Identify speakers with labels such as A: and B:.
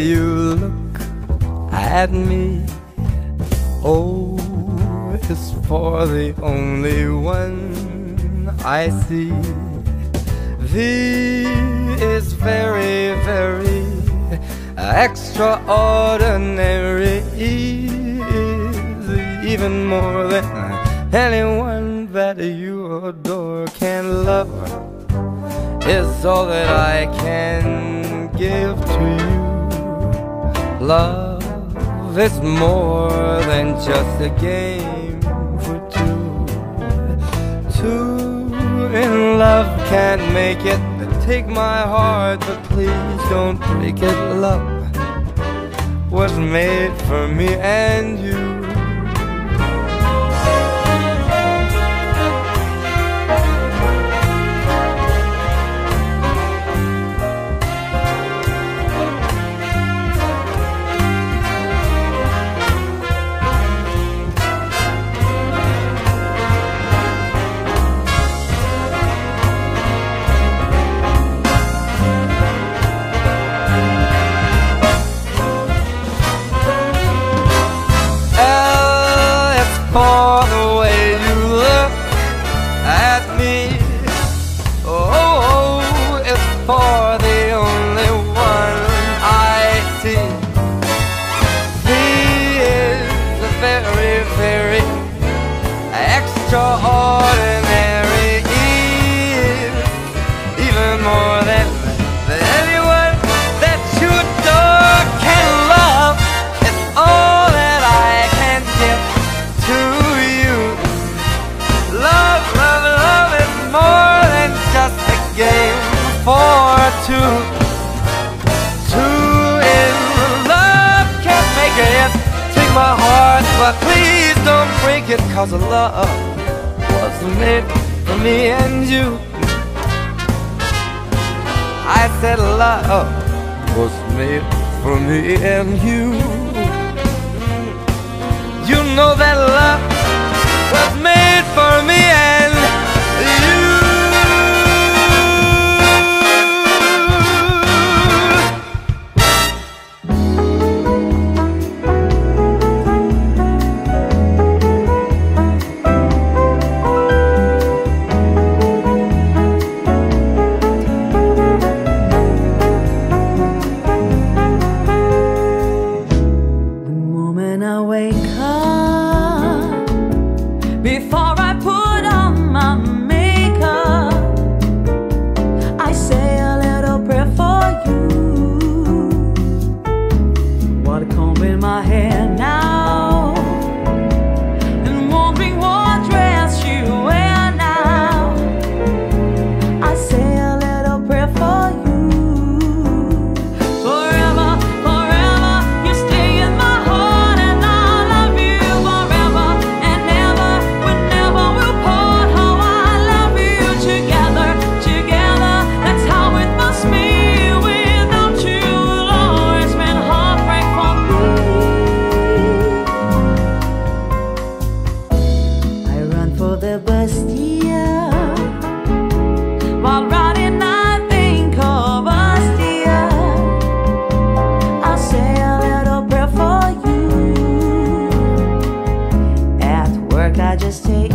A: you look at me. Oh, it's for the only one I see. V is very, very extraordinary. E is even more than anyone that you adore can love is all that I can give to you. Love is more than just a game for two. Two in love can't make it. Take my heart, but please don't break it. Love was made for me and you. Extraordinary. E is even more than anyone that you adore can love. It's all that I can give to you. Love, love, love is more than just a game for two. Two in love can't make it. Take my heart, but please don't break it. Cause love was made for me and you. I said love was made for me and you. You know that
B: the Bastille. While riding, I think of dear. I'll say a little prayer for you. At work, I just take